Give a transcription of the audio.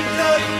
you you